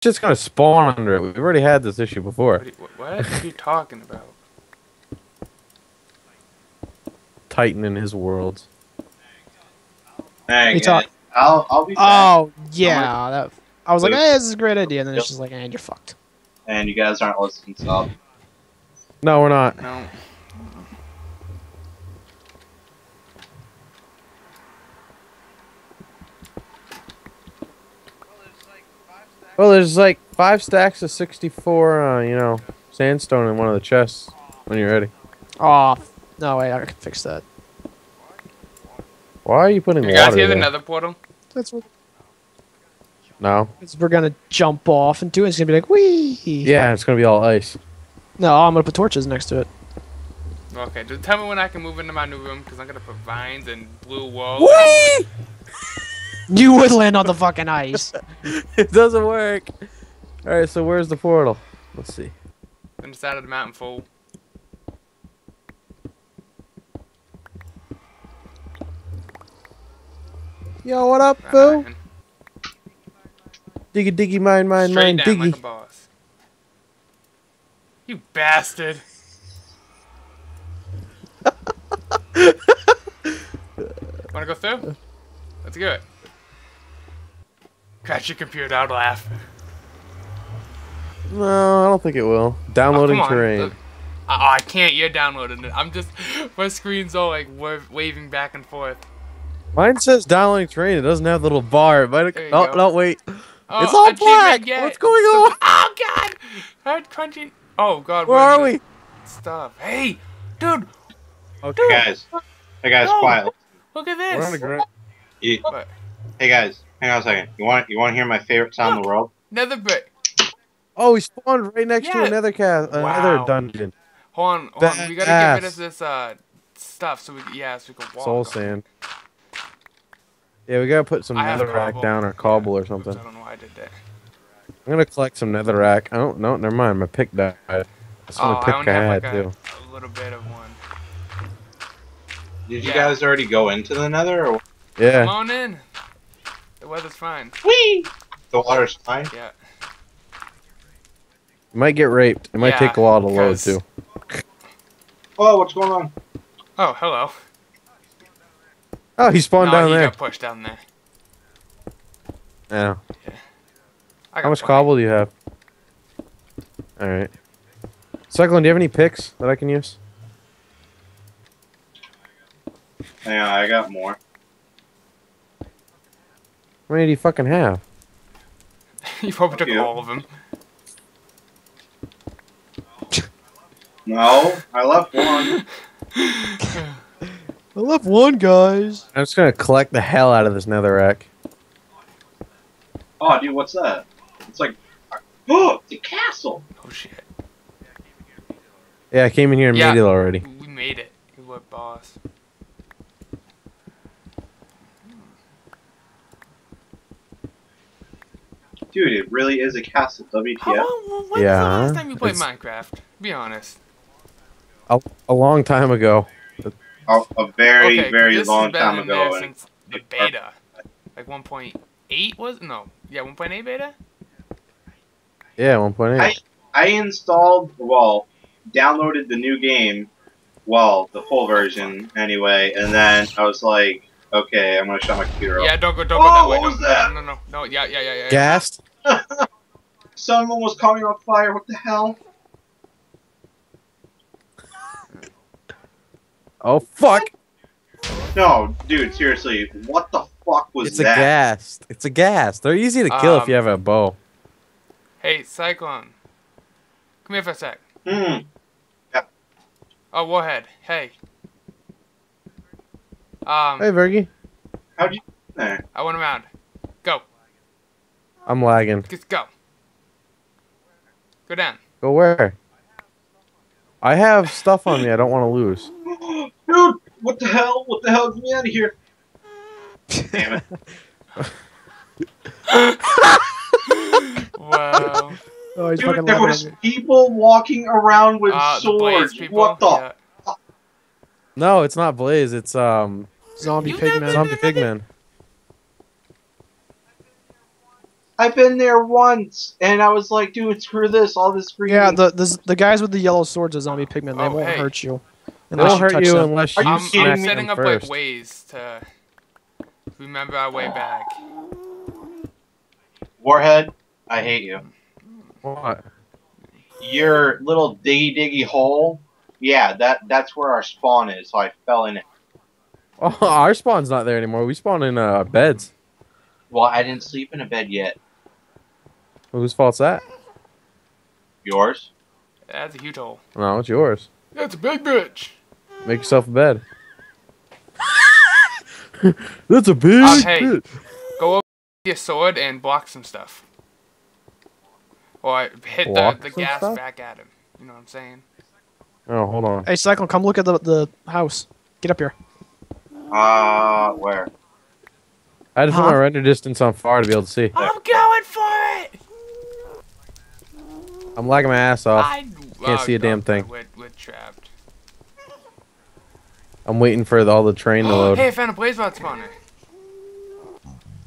just gonna spawn under it. We've already had this issue before. What, are you- what, what are you talking about? Titan in his worlds. Hey, We talk- I'll I'll be back, Oh yeah, that. I was like, hey, this is a great idea, and then it's just like, and you're fucked. and you guys aren't listening. So No, we're not. No. Well, there's like five stacks of 64, uh, you know, sandstone in one of the chests when you're ready. Oh no, wait, I can fix that. Why are you putting You water guys hear the nether portal? That's what No. 'cause we're gonna jump off into it. It's gonna be like, wee. Yeah, it's gonna be all ice. No, I'm gonna put torches next to it. Okay, just tell me when I can move into my new room because I'm gonna put vines and blue walls. Whee! You would land on the fucking ice. it doesn't work. All right, so where's the portal? Let's see. On the side of the mountain full. Yo, what up, boo? Ryan. Diggy diggy mine mine Straight mine down diggy. like a boss. You bastard. Wanna go through? Let's do it. Crash your computer, I'll laugh. No, I don't think it will. Oh, Downloading come on. terrain. Look. Oh, I can't. You're downloading it. I'm just. My screen's all like wa- waving back and forth. Mine says downloading terrain. It doesn't have the little bar. It might There oh, go. no, wait. Oh, It's all achievement black. What's going on? Oh God! Hard crunchy. Oh God. Where we're we? the Stuff. Hey, dude, Okay. hey guys, hey guys, No. quiet. look at this. We're on the this. ground. You, hey guys, hang on a second. You want you want to hear my favorite sound in the world? Nether brick. Oh, he spawned right next to Yeah. another cast, another Wow. dungeon. Hold on, hold on. We gotta get rid of this uh stuff so we yeah so we can walk. Soul sand. Yeah, we gotta put some I have netherrack down or cobble or Oops, something. I don't know why I did that. I'm gonna collect some netherrack. I don't. No, never mind. My pick died. That's the Oh, only I pick only I, have had like too. a, a little bit of one. Did you guys already go into the Nether? Or... Come on in. The weather's fine. Whee! The water's fine. Yeah. You might get raped. It might Yeah, take a while to load, too. Oh, what's going on? Oh, hello. Oh, he spawned no, down he there. got pushed down there. Yeah. I How much plenty. cobble do you have? All right. Cyclone, do you have any picks that I can use? Yeah, I got more. How many do you fucking have? you probably took you. all of them. No, I left one. I left one, guys. I'm just gonna collect the hell out of this netherrack. Oh, dude, what's that? It's like, oh, it's a castle. Oh shit. Yeah, I came in here and Yeah. made it already. We made it. We were boss. Dude, it really is a castle. How WTF? long? When Yeah, was the last time you played it's- Minecraft? Be honest. A a long time ago. A, a very, okay, very this long has been time ago. there since the beta. Like 1.8 was no, yeah, 1.8 beta. Yeah, 1.8. I, I installed, well, downloaded the new game, well, the full version anyway, and then I was like, okay, I'm gonna shut my computer off. Yeah, don't go, don't go Oh, that way. what No, was that? no, no, no, no. Yeah, yeah, yeah, yeah. yeah. Ghast? Someone was calling on fire. What the hell? Oh fuck! No, dude, seriously, what the fuck was that? It's a that? ghast. It's a ghast. They're easy to kill if Um, you have a bow. Hey, Cyclone. Come here for a sec. Hmm. Yeah. Oh, Warhead. Hey. Um, Hey, Vurgee. How'd you there? I went around. Go. I'm lagging. Just go. Go down. Go where? I have stuff on me I don't want to lose. Dude, what the hell? What the hell? Get me out of here. Damn it. Wow. Oh, he's fucking Dude, there laughing was people walking around with Uh, swords. people. What the? Yeah. No, it's not Blaze. It's um Zombie You pigman. Zombie Pigman. I've been there once, and I was like, dude, screw this, all this green. Yeah, the, the the guys with the yellow swords are zombie pigmen. They Oh, won't hey. hurt you. They won't hurt you them. unless you you I'm, I'm setting them up like ways to remember our way back. Warhead, I hate you. What? Your little diggy diggy hole. Yeah, that that's where our spawn is. So I fell in it. Oh, our spawn's not there anymore. We spawn in uh, beds. Well, I didn't sleep in a bed yet. Whose fault's that? Yours? That's a huge hole. No, it's yours. That's a big bitch. Make yourself a bed. That's a big. Uh, hey. bed. Go up with your sword and block some stuff. Or hit the, Block the some ghast stuff? back at him. You know what I'm saying? Oh, hold on. Hey, Cyclone, come look at the the house. Get up here. Uh, where? I had to put Huh? my render distance on far to be able to see. I'm going for it! I'm lagging my ass off. I Can't see a damn thing. We're, we're trapped. I'm waiting for the, all the train to load. hey, I found a blaze rod spawner.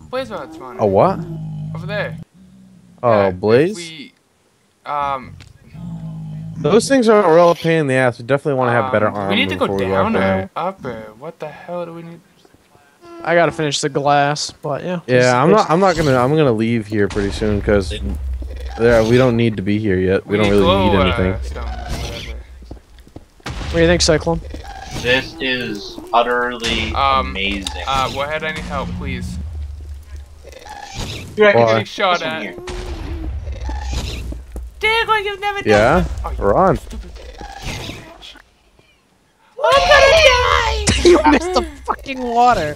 Blaze rod spawner. A what? Over there. Oh, Yeah, if Blaze? We, um, Those things are a real pain in the ass. We definitely want to have better um, armor We need to go down walk or up or what the hell do we need? I gotta finish the glass, but yeah. Yeah, I'm not. I'm not gonna. I'm gonna leave here pretty soon because there we don't need to be here yet. We, don't really glow, need uh, anything. stone. What do you think, Cyclone? This is utterly Um, amazing. Uh, Warhead, I need help, please. Dude, I can Getting shot at. here. Dig like you've never done. Yeah, Oh, we're on. stupid bitch. I'm gonna die! you missed the fucking water.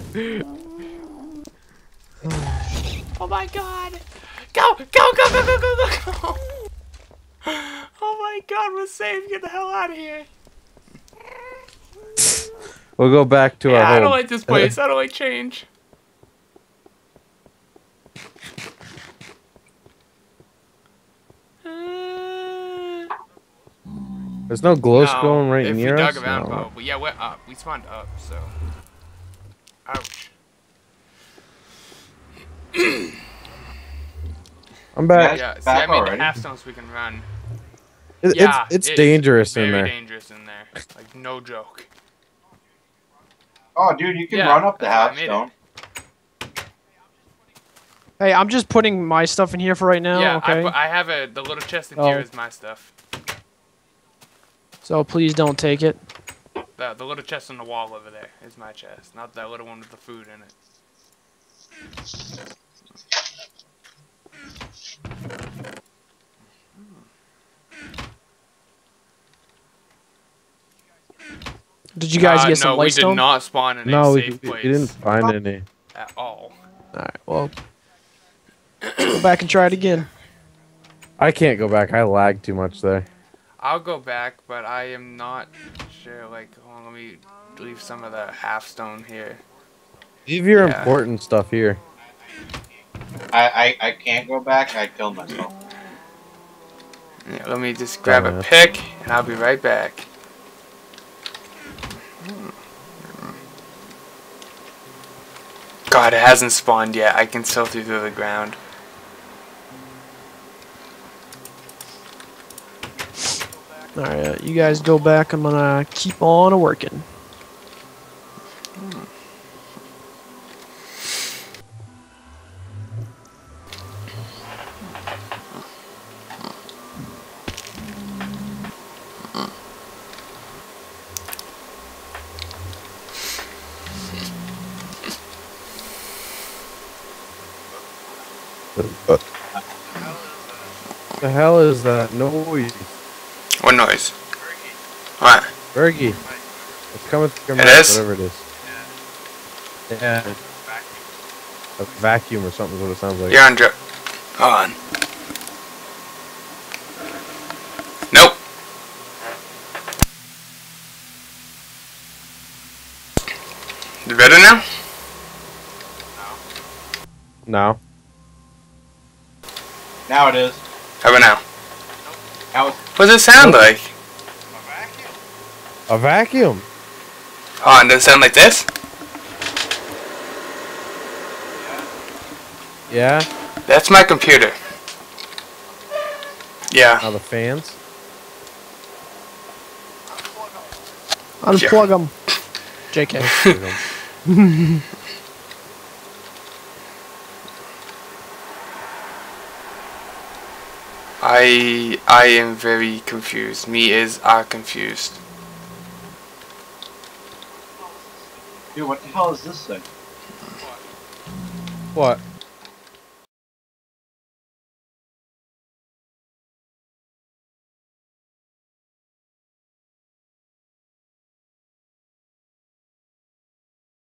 Oh my god! Go! Go! Go! Go! Go! Go! Go! go. Oh my god, we're safe! Get the hell out of here! We'll go back to Yeah, our I don't like this place. I don't like change. There's no glow no, scrolling right if near we us. dug around, No. but yeah, we're up. Uh, we spawned up, so. Ouch. I'm back. Yeah, see, back I made already? the half stones we can run. It- Yeah, it's it's dangerous in very there. dangerous in there. Like, no joke. Oh, dude, you can Yeah, run up the that's I half made it. stone. Hey, I'm just putting my stuff in here for right now. yeah, okay. I, I have a the little chest in Oh. here is my stuff. So please don't take it. The, the little chest on the wall over there is my chest, not that little one with the food in it. Did you guys uh, get no, some we lightstone? did not spawn in No, a we, safe we place didn't find any. at all. All right. Well, go back and try it again. I can't go back. I lagged too much there. I'll go back, but I am not sure. Like, hold on, let me leave some of the half stone here. Leave your Yeah. important stuff here. I, I, I can't go back. I killed myself. Yeah, let me just grab a pick, and I'll be right back. God, it hasn't spawned yet. I can still see through the ground. All right, uh, you guys go back. I'm gonna keep on a working. The hell is that noise? What noise? What? Vurgee. It's coming through your It mic, is? whatever it is. Yeah. A vacuum or something is what it sounds like. You're on drip. Hold on. Nope. Is it better now? No. Now it is. How about now? Now What does it sound like? A vacuum. Oh, A vacuum. Hold on, does it sound like this? Yeah. That's my computer. Yeah. Now the fans. Unplug them. JK. I I am very confused. Me is are confused. Dude, what the hell is this thing? What?